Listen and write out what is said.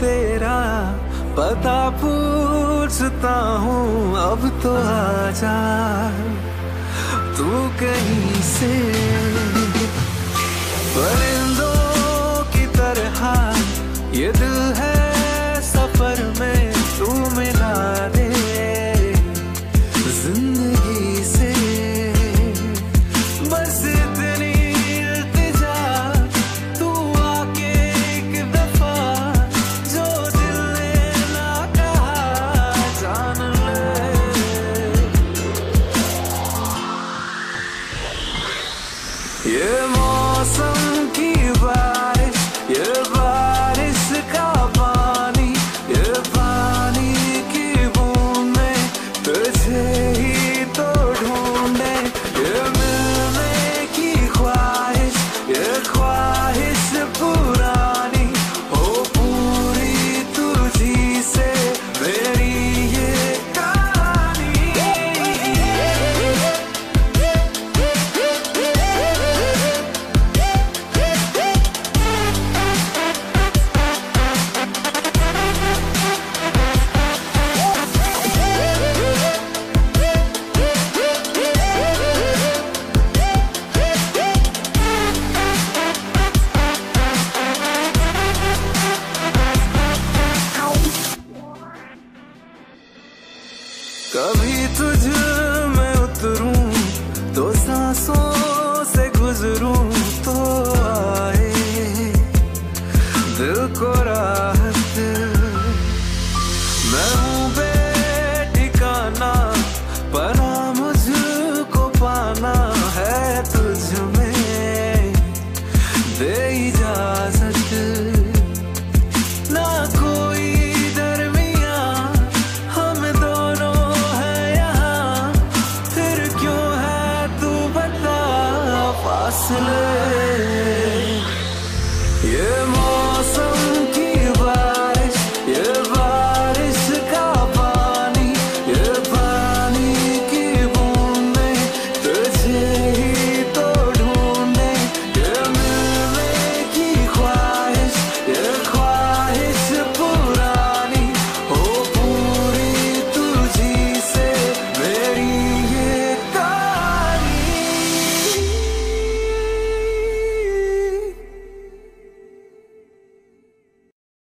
तेरा पता पूछता हूँ, अब तो आ जा तू कहीं से परिंदों की तरह ये दिल है Yeah, su corazón.